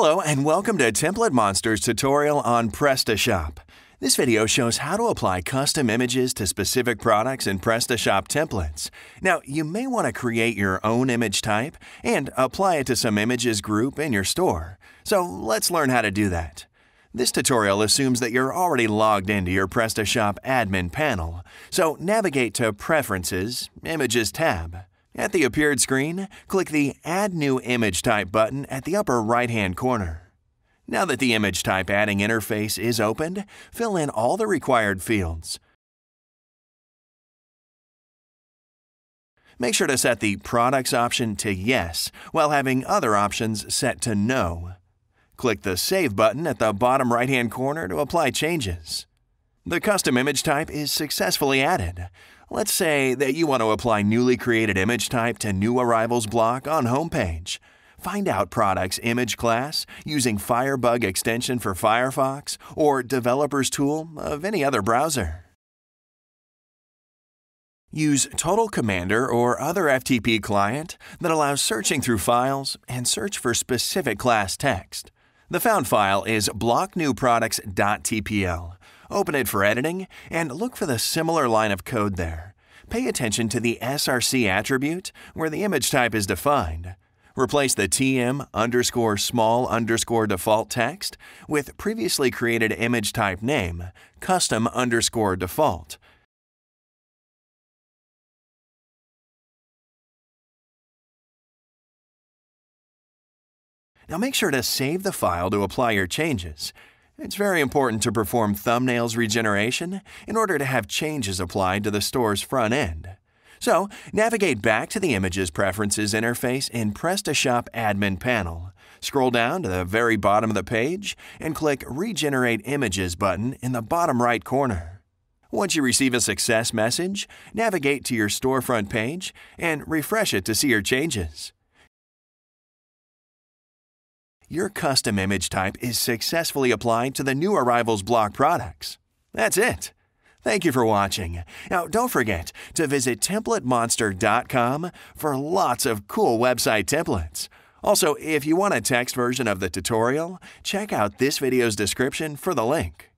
Hello and welcome to Template Monsters tutorial on PrestaShop. This video shows how to apply custom images to specific products in PrestaShop templates. Now, you may want to create your own image type and apply it to some images group in your store. So let's learn how to do that. This tutorial assumes that you're already logged into your PrestaShop admin panel, so navigate to Preferences, Images tab. At the appeared screen, click the Add New Image Type button at the upper right-hand corner. Now that the image type adding interface is opened, fill in all the required fields. Make sure to set the Products option to Yes, while having other options set to No. Click the Save button at the bottom right-hand corner to apply changes. The custom image type is successfully added. Let's say that you want to apply newly created image type to new arrivals block on homepage. Find out product's image class using Firebug extension for Firefox or Developers Tool of any other browser. Use Total Commander or other FTP client that allows searching through files and search for specific class text. The found file is blocknewproducts.tpl. Open it for editing and look for the similar line of code there. Pay attention to the src attribute where the image type is defined. Replace the tm underscore small underscore default text with previously created image type name, custom underscore default. Now make sure to save the file to apply your changes. It's very important to perform thumbnails regeneration in order to have changes applied to the store's front end. So, navigate back to the Images Preferences interface in PrestaShop Admin Panel. Scroll down to the very bottom of the page and click Regenerate Images button in the bottom right corner. Once you receive a success message, navigate to your storefront page and refresh it to see your changes your custom image type is successfully applied to the new Arrivals Block products. That's it. Thank you for watching. Now, don't forget to visit TemplateMonster.com for lots of cool website templates. Also, if you want a text version of the tutorial, check out this video's description for the link.